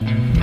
Bye.